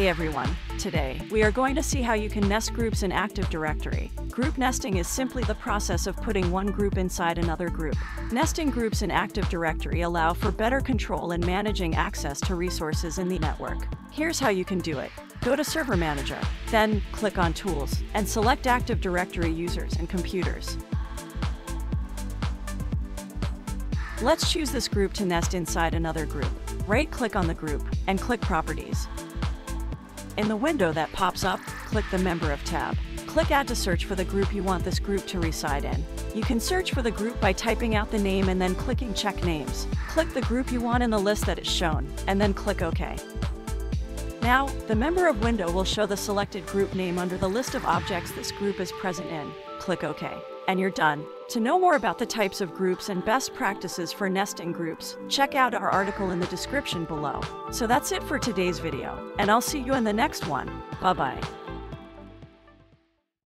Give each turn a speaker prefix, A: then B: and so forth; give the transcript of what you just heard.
A: Hey everyone, today we are going to see how you can nest groups in Active Directory. Group nesting is simply the process of putting one group inside another group. Nesting groups in Active Directory allow for better control and managing access to resources in the network. Here's how you can do it. Go to Server Manager, then click on Tools, and select Active Directory users and computers. Let's choose this group to nest inside another group. Right-click on the group and click Properties. In the window that pops up, click the Member of tab. Click Add to search for the group you want this group to reside in. You can search for the group by typing out the name and then clicking Check Names. Click the group you want in the list that is shown, and then click OK. Now, the member of window will show the selected group name under the list of objects this group is present in. Click OK, and you're done. To know more about the types of groups and best practices for nesting groups, check out our article in the description below. So that's it for today's video, and I'll see you in the next one. Bye-bye.